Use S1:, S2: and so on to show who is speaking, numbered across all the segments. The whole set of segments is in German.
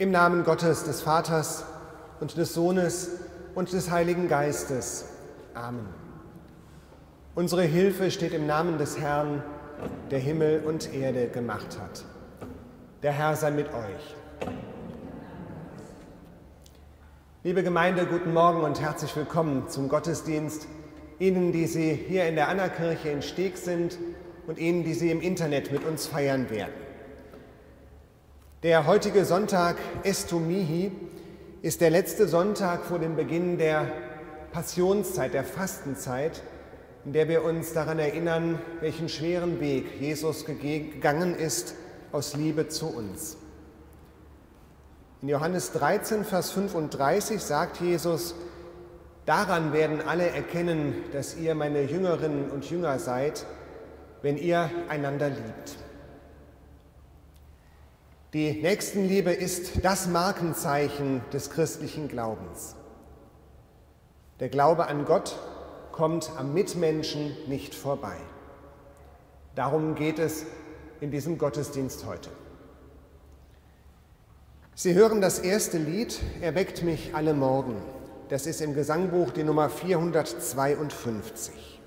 S1: Im Namen Gottes, des Vaters und des Sohnes und des Heiligen Geistes. Amen. Unsere Hilfe steht im Namen des Herrn, der Himmel und Erde gemacht hat. Der Herr sei mit euch. Liebe Gemeinde, guten Morgen und herzlich willkommen zum Gottesdienst. Ihnen, die Sie hier in der Annakirche in Steg sind und Ihnen, die Sie im Internet mit uns feiern werden. Der heutige Sonntag Estumihi ist der letzte Sonntag vor dem Beginn der Passionszeit, der Fastenzeit, in der wir uns daran erinnern, welchen schweren Weg Jesus gegangen ist aus Liebe zu uns. In Johannes 13, Vers 35 sagt Jesus, Daran werden alle erkennen, dass ihr meine Jüngerinnen und Jünger seid, wenn ihr einander liebt. Die Nächstenliebe ist das Markenzeichen des christlichen Glaubens. Der Glaube an Gott kommt am Mitmenschen nicht vorbei. Darum geht es in diesem Gottesdienst heute. Sie hören das erste Lied, Erweckt mich alle Morgen. Das ist im Gesangbuch die Nummer 452.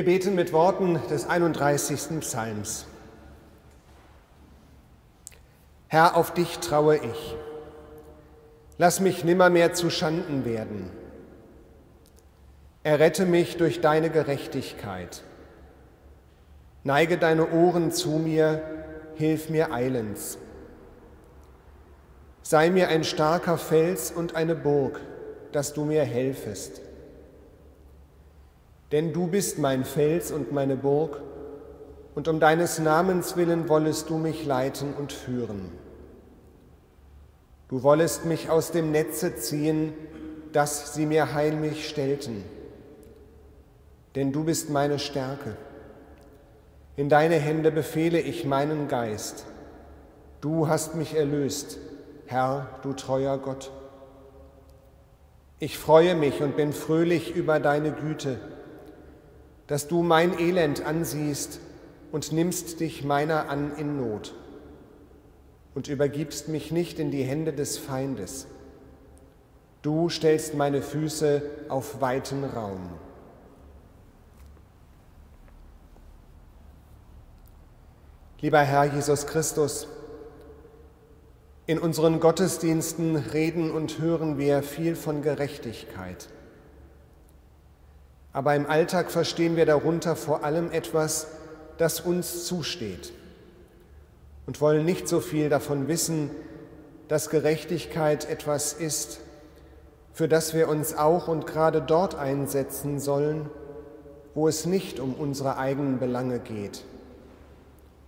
S1: Wir beten mit Worten des 31. Psalms. Herr, auf dich traue ich. Lass mich nimmermehr zu Schanden werden. Errette mich durch deine Gerechtigkeit. Neige deine Ohren zu mir, hilf mir eilends. Sei mir ein starker Fels und eine Burg, dass du mir helfest. Denn du bist mein Fels und meine Burg, und um deines Namens willen wollest du mich leiten und führen. Du wollest mich aus dem Netze ziehen, dass sie mir heimlich stellten. Denn du bist meine Stärke. In deine Hände befehle ich meinen Geist. Du hast mich erlöst, Herr, du treuer Gott. Ich freue mich und bin fröhlich über deine Güte, dass du mein Elend ansiehst und nimmst dich meiner an in Not und übergibst mich nicht in die Hände des Feindes. Du stellst meine Füße auf weiten Raum. Lieber Herr Jesus Christus, in unseren Gottesdiensten reden und hören wir viel von Gerechtigkeit. Aber im Alltag verstehen wir darunter vor allem etwas, das uns zusteht und wollen nicht so viel davon wissen, dass Gerechtigkeit etwas ist, für das wir uns auch und gerade dort einsetzen sollen, wo es nicht um unsere eigenen Belange geht,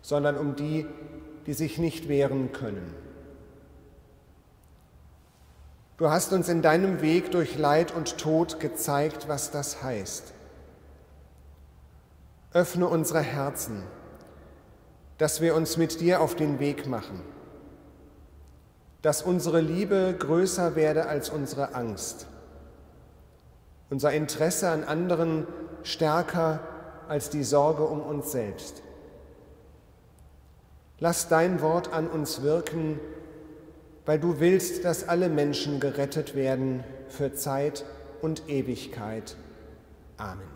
S1: sondern um die, die sich nicht wehren können. Du hast uns in deinem Weg durch Leid und Tod gezeigt, was das heißt. Öffne unsere Herzen, dass wir uns mit dir auf den Weg machen, dass unsere Liebe größer werde als unsere Angst, unser Interesse an anderen stärker als die Sorge um uns selbst. Lass dein Wort an uns wirken, weil du willst, dass alle Menschen gerettet werden für Zeit und Ewigkeit. Amen.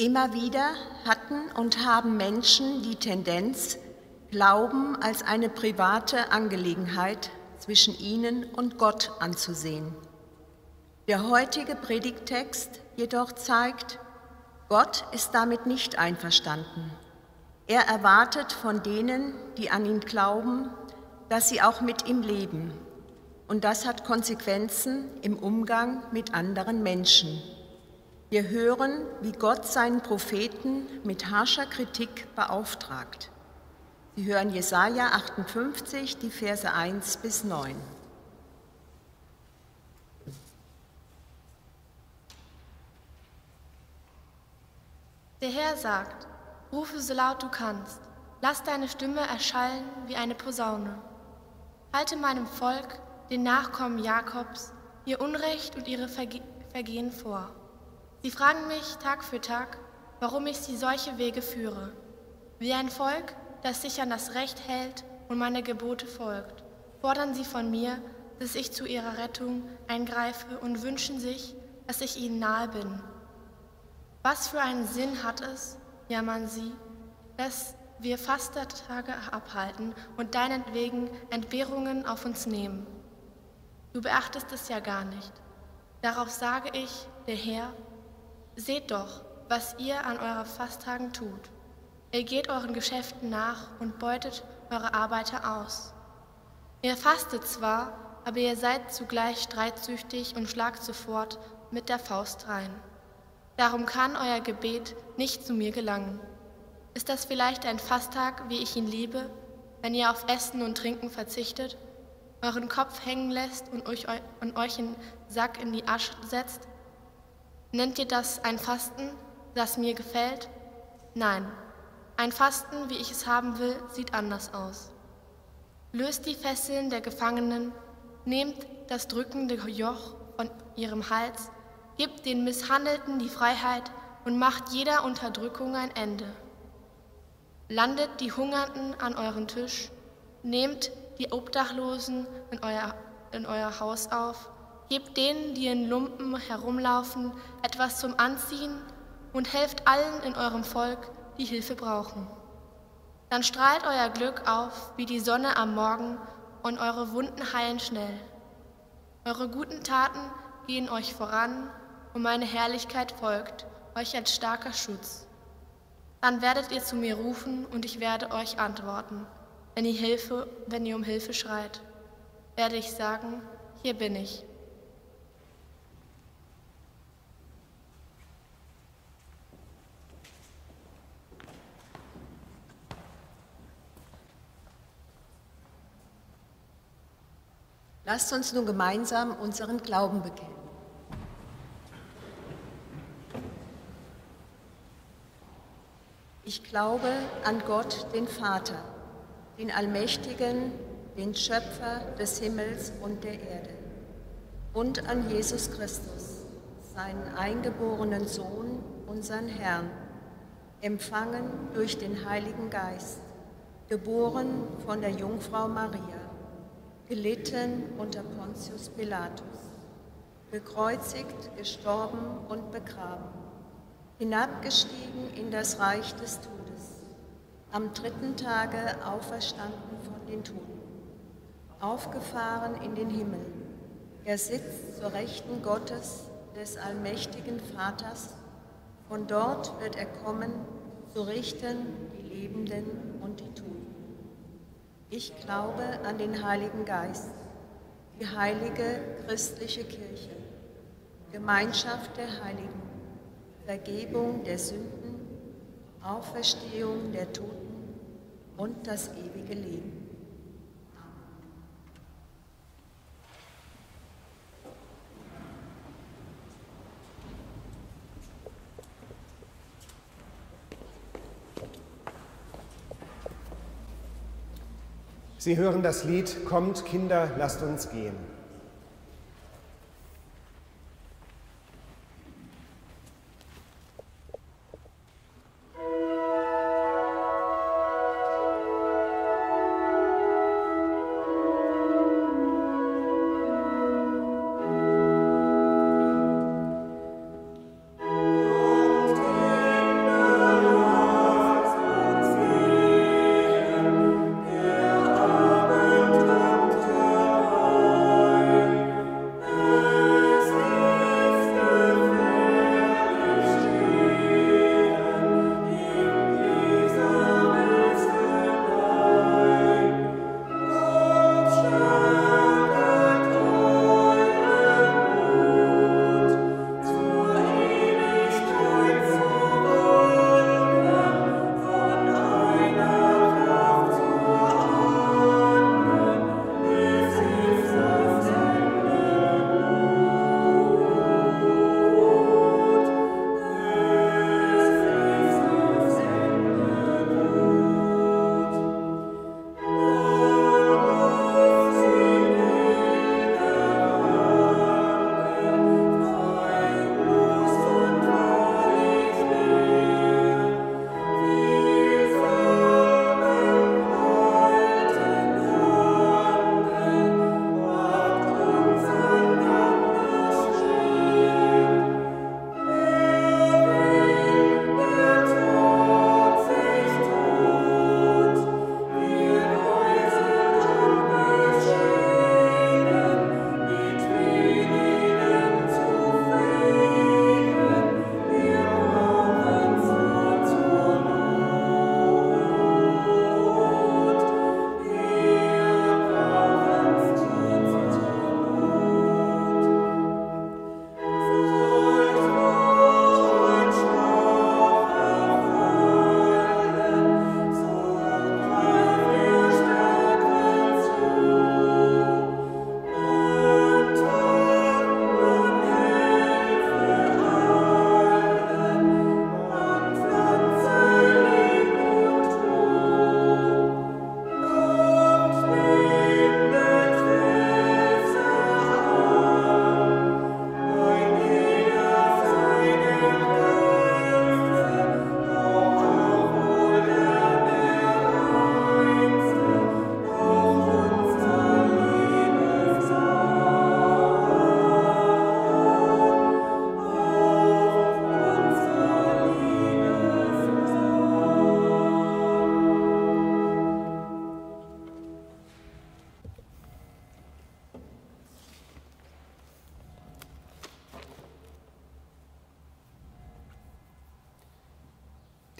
S2: Immer wieder hatten und haben Menschen die Tendenz, Glauben als eine private Angelegenheit zwischen ihnen und Gott anzusehen. Der heutige Predigttext jedoch zeigt, Gott ist damit nicht einverstanden. Er erwartet von denen, die an ihn glauben, dass sie auch mit ihm leben. Und das hat Konsequenzen im Umgang mit anderen Menschen. Wir hören, wie Gott seinen Propheten mit harscher Kritik beauftragt. Sie hören Jesaja 58, die Verse 1 bis 9.
S3: Der Herr sagt, rufe so laut du kannst, lass deine Stimme erschallen wie eine Posaune. Halte meinem Volk, den Nachkommen Jakobs, ihr Unrecht und ihre Verge Vergehen vor. Sie fragen mich Tag für Tag, warum ich sie solche Wege führe. Wie ein Volk, das sich an das Recht hält und meine Gebote folgt, fordern sie von mir, dass ich zu ihrer Rettung eingreife und wünschen sich, dass ich ihnen nahe bin. Was für einen Sinn hat es, jammern sie, dass wir Fastertage abhalten und deinetwegen Entbehrungen auf uns nehmen. Du beachtest es ja gar nicht. Darauf sage ich, der Herr, Seht doch, was ihr an eurer Fasttagen tut. Ihr geht euren Geschäften nach und beutet eure Arbeiter aus. Ihr fastet zwar, aber ihr seid zugleich streitsüchtig und schlagt sofort mit der Faust rein. Darum kann euer Gebet nicht zu mir gelangen. Ist das vielleicht ein Fasttag, wie ich ihn liebe, wenn ihr auf Essen und Trinken verzichtet, euren Kopf hängen lässt und euch, und euch in Sack in die Asche setzt? Nennt ihr das ein Fasten, das mir gefällt? Nein, ein Fasten, wie ich es haben will, sieht anders aus. Löst die Fesseln der Gefangenen, nehmt das drückende Joch von ihrem Hals, gebt den Misshandelten die Freiheit und macht jeder Unterdrückung ein Ende. Landet die Hungernden an euren Tisch, nehmt die Obdachlosen in euer, in euer Haus auf Gebt denen, die in Lumpen herumlaufen, etwas zum Anziehen und helft allen in eurem Volk, die Hilfe brauchen. Dann strahlt euer Glück auf wie die Sonne am Morgen und eure Wunden heilen schnell. Eure guten Taten gehen euch voran und meine Herrlichkeit folgt euch als starker Schutz. Dann werdet ihr zu mir rufen und ich werde euch antworten. Wenn ihr, Hilfe, wenn ihr um Hilfe schreit, werde ich sagen, hier bin ich.
S2: Lasst uns nun gemeinsam unseren Glauben bekennen. Ich glaube an Gott, den Vater, den Allmächtigen, den Schöpfer des Himmels und der Erde, und an Jesus Christus, seinen eingeborenen Sohn, unseren Herrn, empfangen durch den Heiligen Geist, geboren von der Jungfrau Maria, gelitten unter Pontius Pilatus, gekreuzigt, gestorben und begraben, hinabgestiegen in das Reich des Todes, am dritten Tage auferstanden von den Toten, aufgefahren in den Himmel. Er sitzt zur Rechten Gottes, des allmächtigen Vaters. Von dort wird er kommen, zu richten die Lebenden. Ich glaube an den Heiligen Geist, die heilige christliche Kirche, Gemeinschaft der Heiligen, Vergebung der Sünden, Auferstehung der Toten und das ewige Leben.
S1: Sie hören das Lied Kommt Kinder, lasst uns gehen.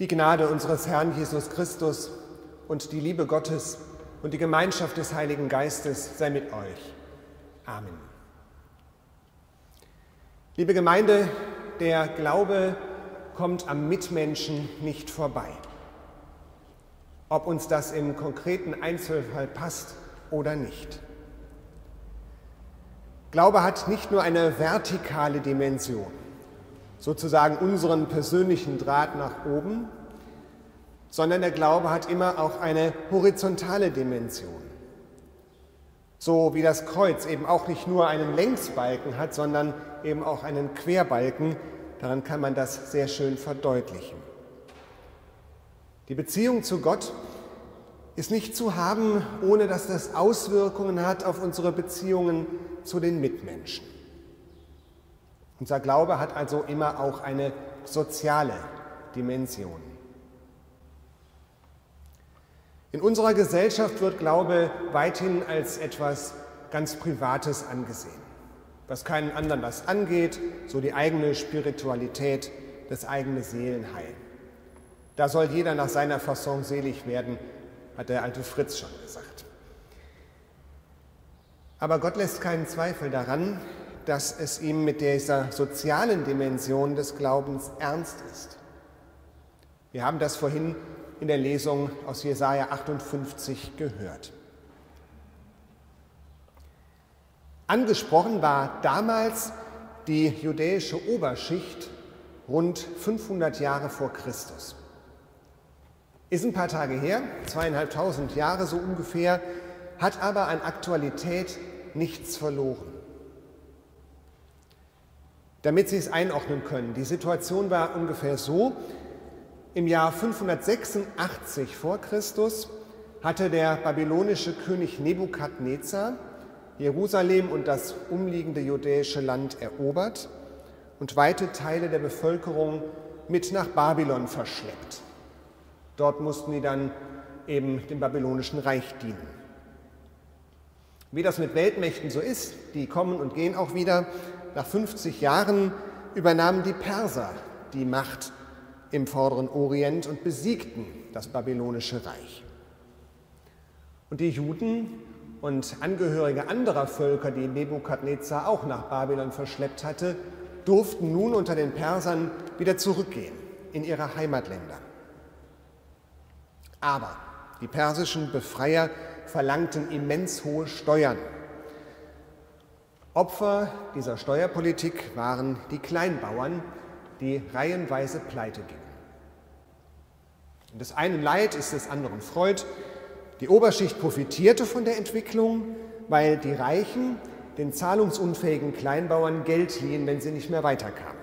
S1: Die Gnade unseres Herrn Jesus Christus und die Liebe Gottes und die Gemeinschaft des Heiligen Geistes sei mit euch. Amen. Liebe Gemeinde, der Glaube kommt am Mitmenschen nicht vorbei. Ob uns das im konkreten Einzelfall passt oder nicht. Glaube hat nicht nur eine vertikale Dimension, sozusagen unseren persönlichen Draht nach oben, sondern der Glaube hat immer auch eine horizontale Dimension. So wie das Kreuz eben auch nicht nur einen Längsbalken hat, sondern eben auch einen Querbalken. Daran kann man das sehr schön verdeutlichen. Die Beziehung zu Gott ist nicht zu haben, ohne dass das Auswirkungen hat auf unsere Beziehungen zu den Mitmenschen. Unser Glaube hat also immer auch eine soziale Dimension. In unserer Gesellschaft wird Glaube weithin als etwas ganz Privates angesehen, was keinen anderen was angeht, so die eigene Spiritualität, das eigene Seelenheil. Da soll jeder nach seiner Fasson selig werden, hat der alte Fritz schon gesagt. Aber Gott lässt keinen Zweifel daran, dass es ihm mit dieser sozialen Dimension des Glaubens ernst ist. Wir haben das vorhin in der Lesung aus Jesaja 58 gehört. Angesprochen war damals die judäische Oberschicht rund 500 Jahre vor Christus. Ist ein paar Tage her, zweieinhalbtausend Jahre so ungefähr, hat aber an Aktualität nichts verloren. Damit Sie es einordnen können, die Situation war ungefähr so, im Jahr 586 vor Christus hatte der babylonische König Nebukadnezar Jerusalem und das umliegende judäische Land erobert und weite Teile der Bevölkerung mit nach Babylon verschleppt. Dort mussten die dann eben dem babylonischen Reich dienen. Wie das mit Weltmächten so ist, die kommen und gehen auch wieder. Nach 50 Jahren übernahmen die Perser die Macht im vorderen Orient und besiegten das babylonische Reich. Und die Juden und Angehörige anderer Völker, die Nebukadnezar auch nach Babylon verschleppt hatte, durften nun unter den Persern wieder zurückgehen in ihre Heimatländer. Aber die persischen Befreier verlangten immens hohe Steuern. Opfer dieser Steuerpolitik waren die Kleinbauern, die reihenweise pleite gingen. Und des einen Leid ist des anderen Freud. Die Oberschicht profitierte von der Entwicklung, weil die Reichen den zahlungsunfähigen Kleinbauern Geld liehen, wenn sie nicht mehr weiterkamen.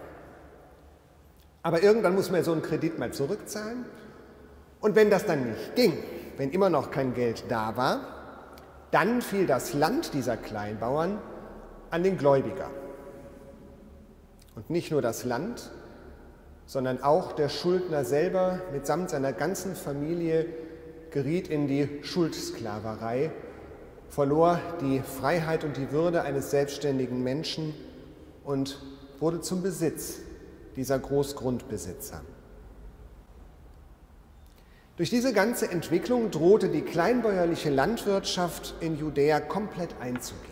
S1: Aber irgendwann muss man so einen Kredit mal zurückzahlen. Und wenn das dann nicht ging, wenn immer noch kein Geld da war, dann fiel das Land dieser Kleinbauern an den Gläubiger. Und nicht nur das Land, sondern auch der Schuldner selber mitsamt seiner ganzen Familie geriet in die Schuldsklaverei, verlor die Freiheit und die Würde eines selbstständigen Menschen und wurde zum Besitz dieser Großgrundbesitzer. Durch diese ganze Entwicklung drohte die kleinbäuerliche Landwirtschaft in Judäa komplett einzugehen.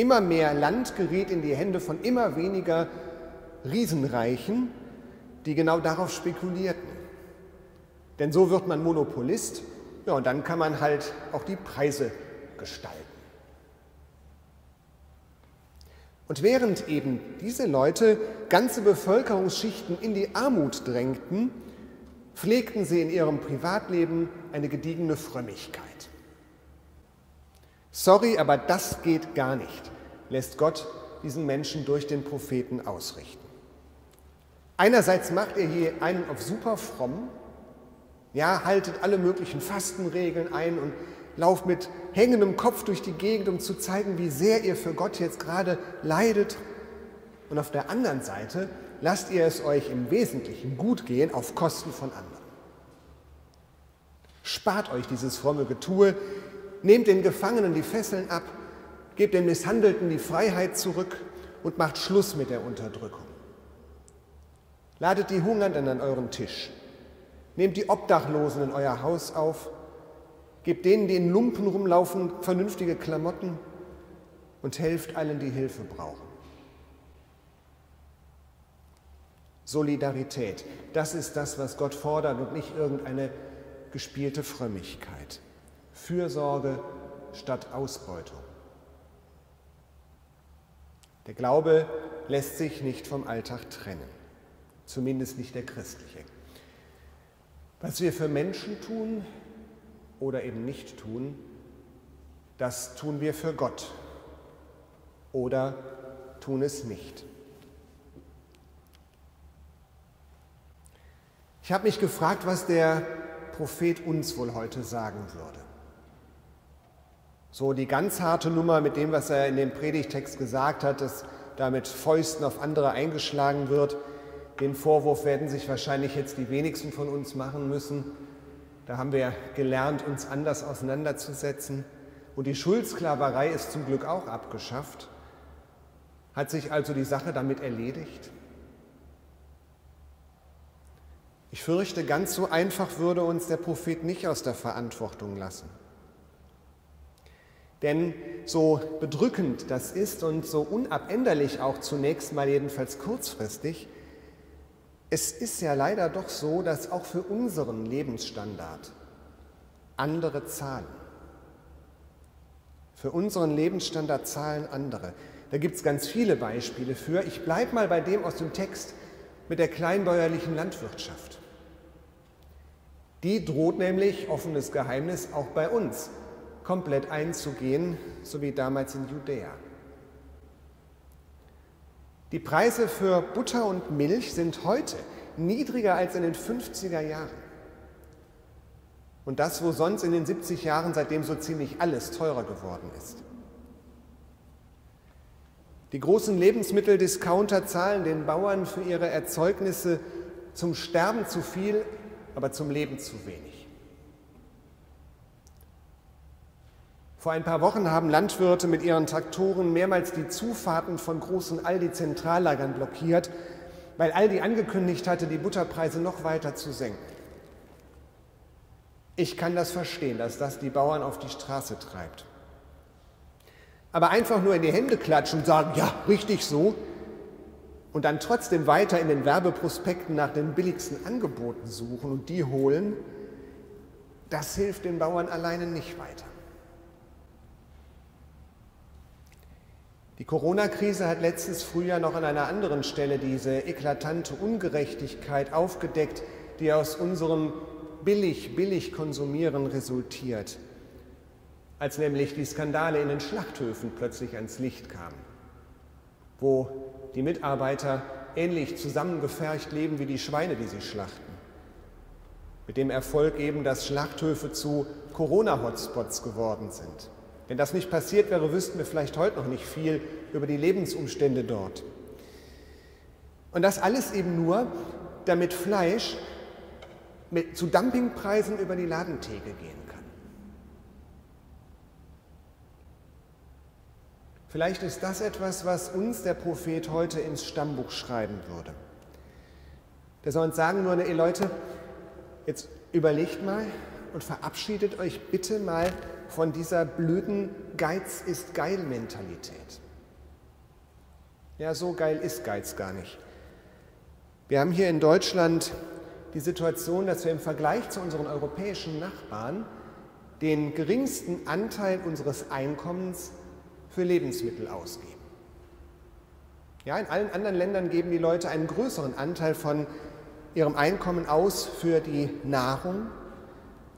S1: Immer mehr Land geriet in die Hände von immer weniger Riesenreichen, die genau darauf spekulierten. Denn so wird man Monopolist, ja, und dann kann man halt auch die Preise gestalten. Und während eben diese Leute ganze Bevölkerungsschichten in die Armut drängten, pflegten sie in ihrem Privatleben eine gediegene Frömmigkeit. Sorry, aber das geht gar nicht, lässt Gott diesen Menschen durch den Propheten ausrichten. Einerseits macht er hier einen auf super fromm, ja, haltet alle möglichen Fastenregeln ein und lauft mit hängendem Kopf durch die Gegend, um zu zeigen, wie sehr ihr für Gott jetzt gerade leidet. Und auf der anderen Seite lasst ihr es euch im Wesentlichen gut gehen auf Kosten von anderen. Spart euch dieses fromme Getue, nehmt den Gefangenen die Fesseln ab, gebt den Misshandelten die Freiheit zurück und macht Schluss mit der Unterdrückung. Ladet die Hungernden an euren Tisch. Nehmt die Obdachlosen in euer Haus auf. Gebt denen, die in Lumpen rumlaufen, vernünftige Klamotten und helft allen, die Hilfe brauchen. Solidarität, das ist das, was Gott fordert und nicht irgendeine gespielte Frömmigkeit. Fürsorge statt Ausbeutung. Der Glaube lässt sich nicht vom Alltag trennen, zumindest nicht der christliche. Was wir für Menschen tun oder eben nicht tun, das tun wir für Gott oder tun es nicht. Ich habe mich gefragt, was der Prophet uns wohl heute sagen würde. So die ganz harte Nummer mit dem, was er in dem Predigtext gesagt hat, dass da mit Fäusten auf andere eingeschlagen wird. Den Vorwurf werden sich wahrscheinlich jetzt die wenigsten von uns machen müssen. Da haben wir gelernt, uns anders auseinanderzusetzen. Und die Schuldsklaverei ist zum Glück auch abgeschafft. Hat sich also die Sache damit erledigt? Ich fürchte, ganz so einfach würde uns der Prophet nicht aus der Verantwortung lassen. Denn so bedrückend das ist und so unabänderlich auch zunächst mal jedenfalls kurzfristig, es ist ja leider doch so, dass auch für unseren Lebensstandard andere zahlen. Für unseren Lebensstandard zahlen andere. Da gibt es ganz viele Beispiele für. Ich bleibe mal bei dem aus dem Text mit der kleinbäuerlichen Landwirtschaft. Die droht nämlich, offenes Geheimnis, auch bei uns komplett einzugehen, so wie damals in Judäa. Die Preise für Butter und Milch sind heute niedriger als in den 50er Jahren. Und das, wo sonst in den 70 Jahren seitdem so ziemlich alles teurer geworden ist. Die großen Lebensmitteldiscounter zahlen den Bauern für ihre Erzeugnisse zum Sterben zu viel, aber zum Leben zu wenig. Vor ein paar Wochen haben Landwirte mit ihren Traktoren mehrmals die Zufahrten von großen Aldi-Zentrallagern blockiert, weil Aldi angekündigt hatte, die Butterpreise noch weiter zu senken. Ich kann das verstehen, dass das die Bauern auf die Straße treibt. Aber einfach nur in die Hände klatschen und sagen, ja, richtig so, und dann trotzdem weiter in den Werbeprospekten nach den billigsten Angeboten suchen und die holen, das hilft den Bauern alleine nicht weiter. Die Corona-Krise hat letztes Frühjahr noch an einer anderen Stelle diese eklatante Ungerechtigkeit aufgedeckt, die aus unserem billig, billig Konsumieren resultiert, als nämlich die Skandale in den Schlachthöfen plötzlich ans Licht kamen, wo die Mitarbeiter ähnlich zusammengefercht leben wie die Schweine, die sie schlachten. Mit dem Erfolg eben, dass Schlachthöfe zu Corona-Hotspots geworden sind. Wenn das nicht passiert wäre, wüssten wir vielleicht heute noch nicht viel über die Lebensumstände dort. Und das alles eben nur, damit Fleisch mit, zu Dumpingpreisen über die Ladentheke gehen kann. Vielleicht ist das etwas, was uns der Prophet heute ins Stammbuch schreiben würde. Der soll uns sagen würde, ihr Leute, jetzt überlegt mal und verabschiedet euch bitte mal von dieser blöden Geiz ist geil Mentalität. Ja, so geil ist Geiz gar nicht. Wir haben hier in Deutschland die Situation, dass wir im Vergleich zu unseren europäischen Nachbarn den geringsten Anteil unseres Einkommens für Lebensmittel ausgeben. Ja, in allen anderen Ländern geben die Leute einen größeren Anteil von ihrem Einkommen aus für die Nahrung.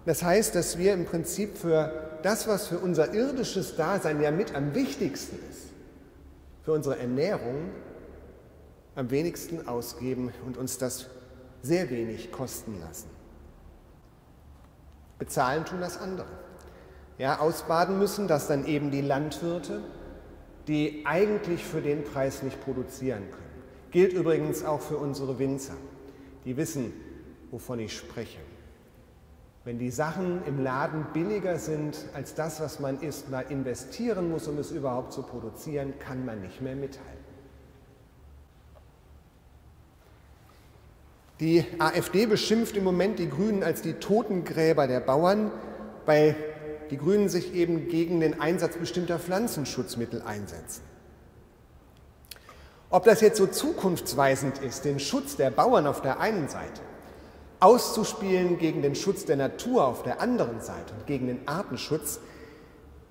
S1: Das heißt, dass wir im Prinzip für das, was für unser irdisches Dasein ja mit am wichtigsten ist, für unsere Ernährung am wenigsten ausgeben und uns das sehr wenig kosten lassen. Bezahlen tun das andere ja, ausbaden müssen, dass dann eben die Landwirte, die eigentlich für den Preis nicht produzieren können. Gilt übrigens auch für unsere Winzer, die wissen, wovon ich spreche. Wenn die Sachen im Laden billiger sind als das, was man ist, mal investieren muss, um es überhaupt zu produzieren, kann man nicht mehr mithalten. Die AfD beschimpft im Moment die Grünen als die Totengräber der Bauern, weil die Grünen sich eben gegen den Einsatz bestimmter Pflanzenschutzmittel einsetzen. Ob das jetzt so zukunftsweisend ist, den Schutz der Bauern auf der einen Seite auszuspielen gegen den Schutz der Natur auf der anderen Seite und gegen den Artenschutz,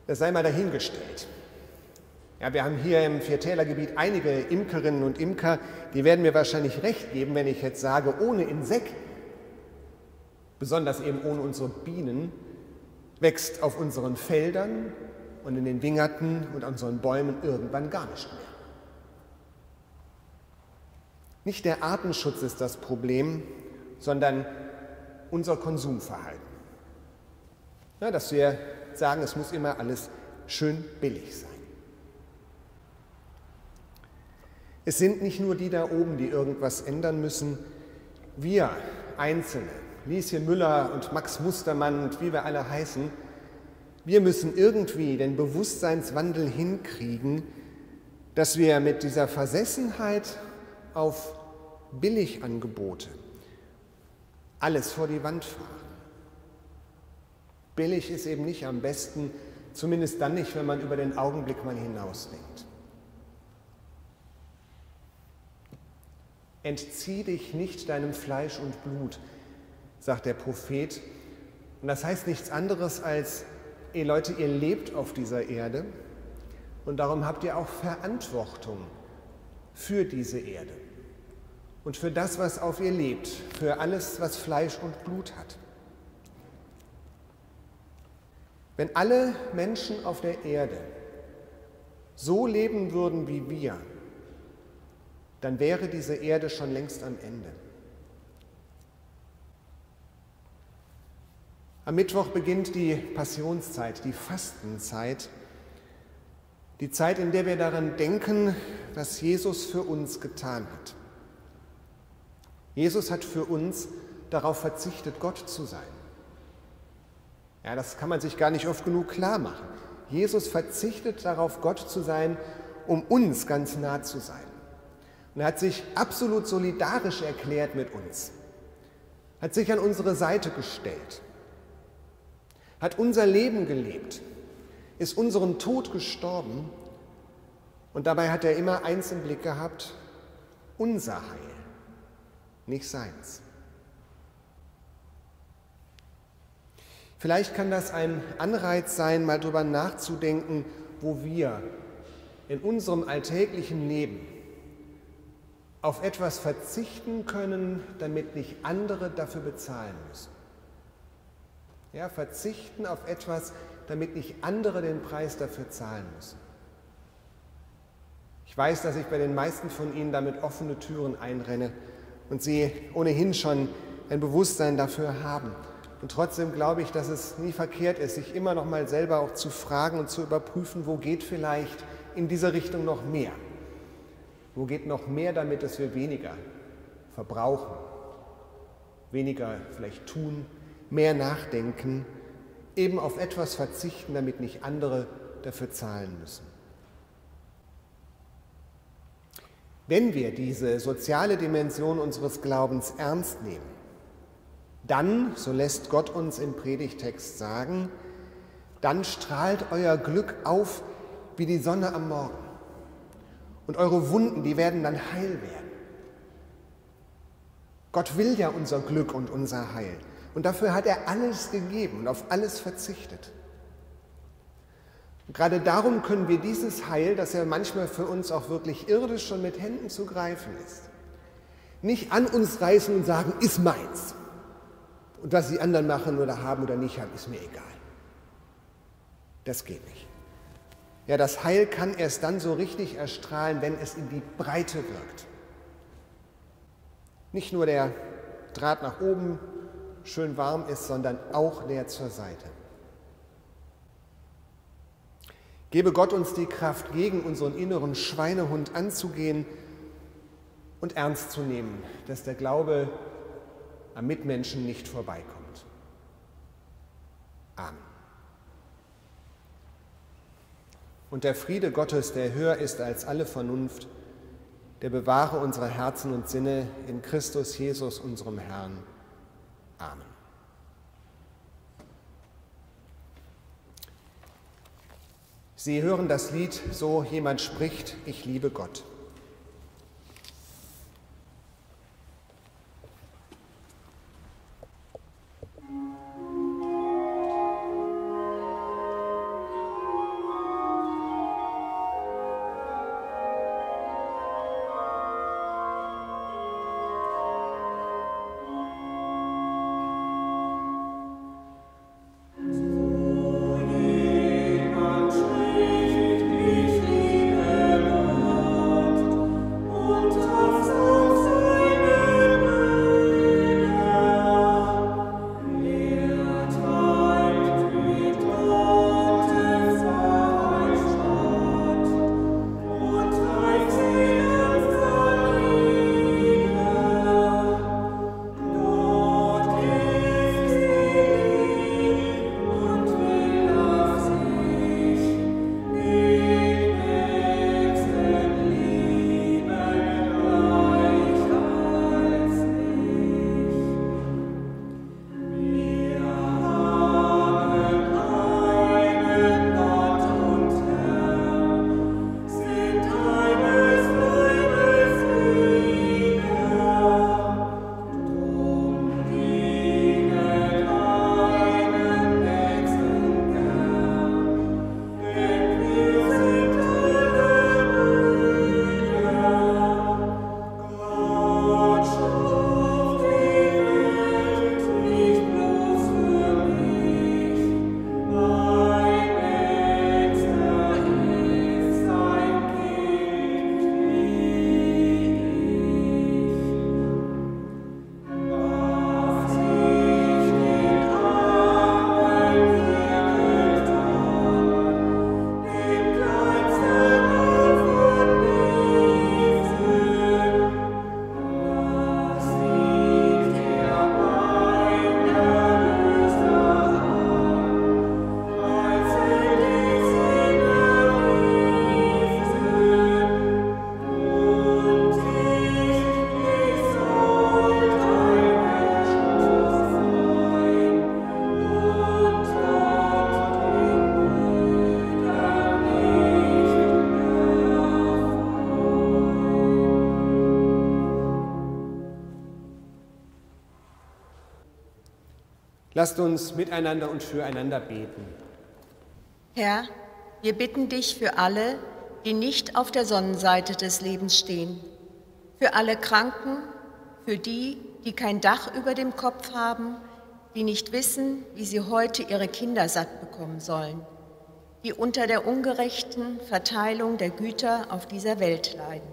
S1: das sei mal dahingestellt. Ja, wir haben hier im Viertälergebiet einige Imkerinnen und Imker, die werden mir wahrscheinlich recht geben, wenn ich jetzt sage, ohne Insekten, besonders eben ohne unsere Bienen, wächst auf unseren Feldern und in den Wingerten und an unseren Bäumen irgendwann gar nicht mehr. Nicht der Artenschutz ist das Problem, sondern unser Konsumverhalten. Ja, dass wir sagen, es muss immer alles schön billig sein. Es sind nicht nur die da oben, die irgendwas ändern müssen. Wir Einzelne, Lieschen Müller und Max Mustermann und wie wir alle heißen, wir müssen irgendwie den Bewusstseinswandel hinkriegen, dass wir mit dieser Versessenheit auf Billigangebote alles vor die Wand fahren. Billig ist eben nicht am besten, zumindest dann nicht, wenn man über den Augenblick mal hinausdenkt. Entzieh dich nicht deinem Fleisch und Blut, sagt der Prophet. Und das heißt nichts anderes als, ihr Leute, ihr lebt auf dieser Erde und darum habt ihr auch Verantwortung für diese Erde und für das, was auf ihr lebt, für alles, was Fleisch und Blut hat. Wenn alle Menschen auf der Erde so leben würden wie wir, dann wäre diese Erde schon längst am Ende. Am Mittwoch beginnt die Passionszeit, die Fastenzeit, die Zeit, in der wir daran denken, was Jesus für uns getan hat. Jesus hat für uns darauf verzichtet, Gott zu sein. Ja, das kann man sich gar nicht oft genug klar machen. Jesus verzichtet darauf, Gott zu sein, um uns ganz nah zu sein. Und er hat sich absolut solidarisch erklärt mit uns, hat sich an unsere Seite gestellt, hat unser Leben gelebt, ist unseren Tod gestorben und dabei hat er immer eins im Blick gehabt, unser Heil, nicht seins. Vielleicht kann das ein Anreiz sein, mal darüber nachzudenken, wo wir in unserem alltäglichen Leben auf etwas verzichten können, damit nicht andere dafür bezahlen müssen. Ja, verzichten auf etwas, damit nicht andere den Preis dafür zahlen müssen. Ich weiß, dass ich bei den meisten von Ihnen damit offene Türen einrenne und Sie ohnehin schon ein Bewusstsein dafür haben. Und trotzdem glaube ich, dass es nie verkehrt ist, sich immer noch mal selber auch zu fragen und zu überprüfen, wo geht vielleicht in dieser Richtung noch mehr. Wo geht noch mehr damit, dass wir weniger verbrauchen, weniger vielleicht tun, mehr nachdenken, eben auf etwas verzichten, damit nicht andere dafür zahlen müssen. Wenn wir diese soziale Dimension unseres Glaubens ernst nehmen, dann, so lässt Gott uns im Predigtext sagen, dann strahlt euer Glück auf wie die Sonne am Morgen. Und eure Wunden, die werden dann heil werden. Gott will ja unser Glück und unser Heil. Und dafür hat er alles gegeben und auf alles verzichtet. Gerade darum können wir dieses Heil, das ja manchmal für uns auch wirklich irdisch schon mit Händen zu greifen ist, nicht an uns reißen und sagen, ist meins. Und was die anderen machen oder haben oder nicht haben, ist mir egal. Das geht nicht. Ja, das Heil kann erst dann so richtig erstrahlen, wenn es in die Breite wirkt. Nicht nur der Draht nach oben schön warm ist, sondern auch der zur Seite. Gebe Gott uns die Kraft, gegen unseren inneren Schweinehund anzugehen und ernst zu nehmen, dass der Glaube am Mitmenschen nicht vorbeikommt. Amen. Und der Friede Gottes, der höher ist als alle Vernunft, der bewahre unsere Herzen und Sinne in Christus Jesus, unserem Herrn. Amen. Sie hören das Lied So jemand spricht, ich liebe Gott. Lasst uns miteinander und füreinander beten.
S2: Herr, wir bitten dich für alle, die nicht auf der Sonnenseite des Lebens stehen, für alle Kranken, für die, die kein Dach über dem Kopf haben, die nicht wissen, wie sie heute ihre Kinder satt bekommen sollen, die unter der ungerechten Verteilung der Güter auf dieser Welt leiden.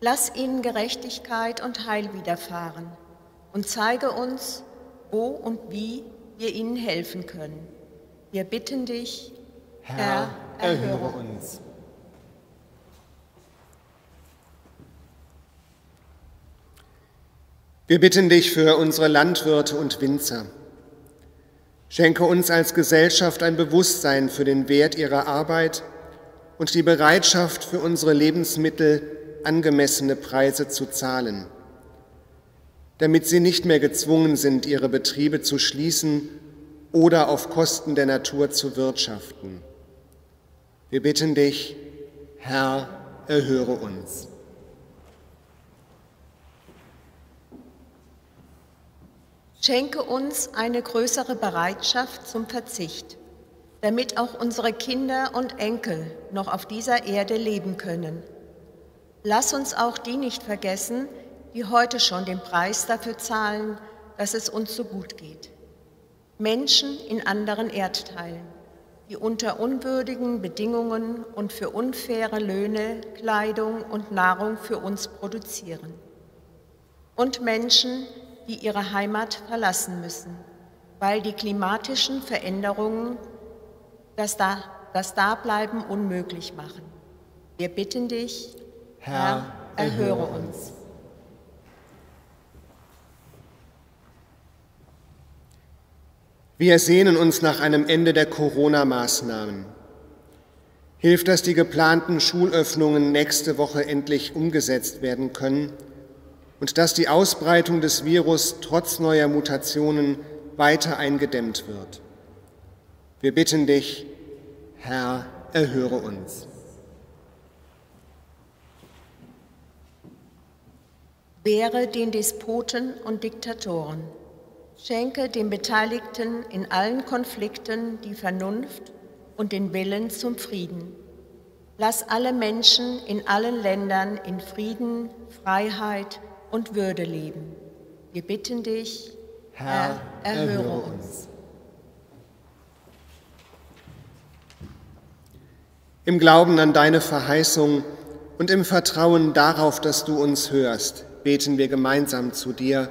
S2: Lass ihnen Gerechtigkeit und Heil widerfahren und zeige uns, wo und wie wir ihnen helfen können. Wir bitten dich,
S1: Herr, Herr erhöre uns. Wir bitten dich für unsere Landwirte und Winzer. Schenke uns als Gesellschaft ein Bewusstsein für den Wert ihrer Arbeit und die Bereitschaft, für unsere Lebensmittel angemessene Preise zu zahlen damit sie nicht mehr gezwungen sind, ihre Betriebe zu schließen oder auf Kosten der Natur zu wirtschaften. Wir bitten dich, Herr, erhöre uns.
S2: Schenke uns eine größere Bereitschaft zum Verzicht, damit auch unsere Kinder und Enkel noch auf dieser Erde leben können. Lass uns auch die nicht vergessen, heute schon den Preis dafür zahlen, dass es uns so gut geht. Menschen in anderen Erdteilen, die unter unwürdigen Bedingungen und für unfaire Löhne Kleidung und Nahrung für uns produzieren. Und Menschen, die ihre Heimat verlassen müssen, weil die klimatischen Veränderungen das, da, das Dableiben unmöglich machen. Wir bitten dich, Herr, Herr erhöre uns.
S1: Wir sehnen uns nach einem Ende der Corona-Maßnahmen. Hilf, dass die geplanten Schulöffnungen nächste Woche endlich umgesetzt werden können und dass die Ausbreitung des Virus trotz neuer Mutationen weiter eingedämmt wird. Wir bitten dich, Herr, erhöre uns.
S2: Wehre den Despoten und Diktatoren. Schenke den Beteiligten in allen Konflikten die Vernunft und den Willen zum Frieden. Lass alle Menschen in allen Ländern in Frieden, Freiheit und Würde leben. Wir bitten dich, Herr, erhöre, erhöre uns.
S1: Im Glauben an deine Verheißung und im Vertrauen darauf, dass du uns hörst, beten wir gemeinsam zu dir.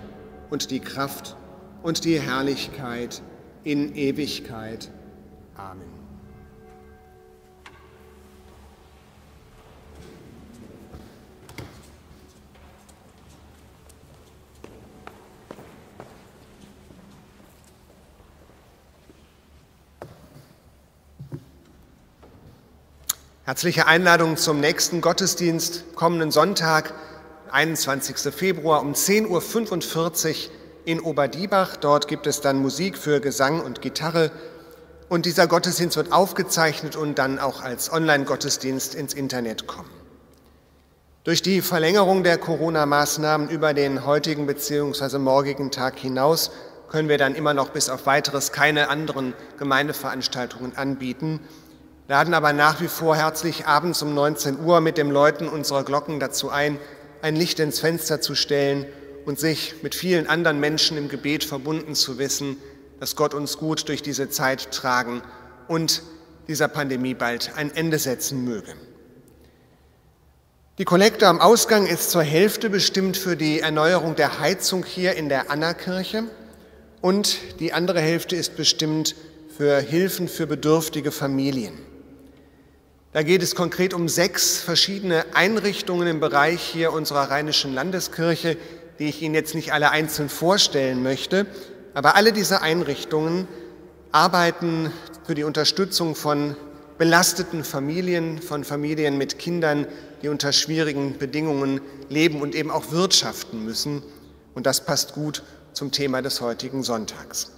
S1: und die Kraft und die Herrlichkeit in Ewigkeit. Amen. Herzliche Einladung zum nächsten Gottesdienst kommenden Sonntag, 21. Februar um 10.45 Uhr in Oberdiebach. Dort gibt es dann Musik für Gesang und Gitarre und dieser Gottesdienst wird aufgezeichnet und dann auch als Online-Gottesdienst ins Internet kommen. Durch die Verlängerung der Corona-Maßnahmen über den heutigen bzw. morgigen Tag hinaus können wir dann immer noch bis auf weiteres keine anderen Gemeindeveranstaltungen anbieten, laden aber nach wie vor herzlich abends um 19 Uhr mit dem Läuten unserer Glocken dazu ein, ein Licht ins Fenster zu stellen und sich mit vielen anderen Menschen im Gebet verbunden zu wissen, dass Gott uns gut durch diese Zeit tragen und dieser Pandemie bald ein Ende setzen möge. Die Kollekte am Ausgang ist zur Hälfte bestimmt für die Erneuerung der Heizung hier in der Annakirche und die andere Hälfte ist bestimmt für Hilfen für bedürftige Familien. Da geht es konkret um sechs verschiedene Einrichtungen im Bereich hier unserer Rheinischen Landeskirche, die ich Ihnen jetzt nicht alle einzeln vorstellen möchte. Aber alle diese Einrichtungen arbeiten für die Unterstützung von belasteten Familien, von Familien mit Kindern, die unter schwierigen Bedingungen leben und eben auch wirtschaften müssen. Und das passt gut zum Thema des heutigen Sonntags.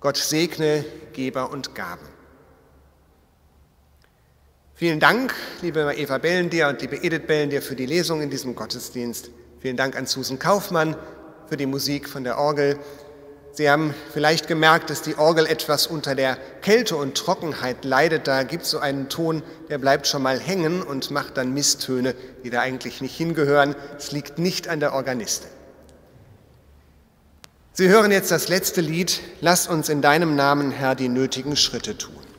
S1: Gott segne Geber und Gaben. Vielen Dank, liebe Eva Bellendier und liebe Edith Bellendier, für die Lesung in diesem Gottesdienst. Vielen Dank an Susan Kaufmann für die Musik von der Orgel. Sie haben vielleicht gemerkt, dass die Orgel etwas unter der Kälte und Trockenheit leidet. Da gibt es so einen Ton, der bleibt schon mal hängen und macht dann Misstöne, die da eigentlich nicht hingehören. Es liegt nicht an der Organistin. Sie hören jetzt das letzte Lied. Lass uns in deinem Namen, Herr, die nötigen Schritte tun.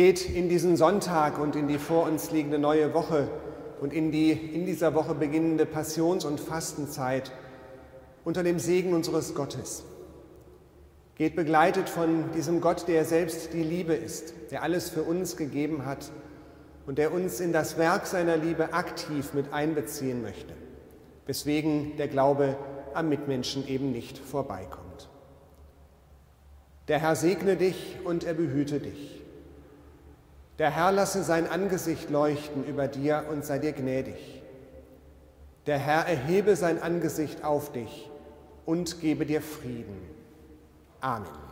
S1: Geht in diesen Sonntag und in die vor uns liegende neue Woche und in die in dieser Woche beginnende Passions- und Fastenzeit unter dem Segen unseres Gottes. Geht begleitet von diesem Gott, der selbst die Liebe ist, der alles für uns gegeben hat und der uns in das Werk seiner Liebe aktiv mit einbeziehen möchte, weswegen der Glaube am Mitmenschen eben nicht vorbeikommt. Der Herr segne dich und er behüte dich. Der Herr lasse sein Angesicht leuchten über dir und sei dir gnädig. Der Herr erhebe sein Angesicht auf dich und gebe dir Frieden. Amen.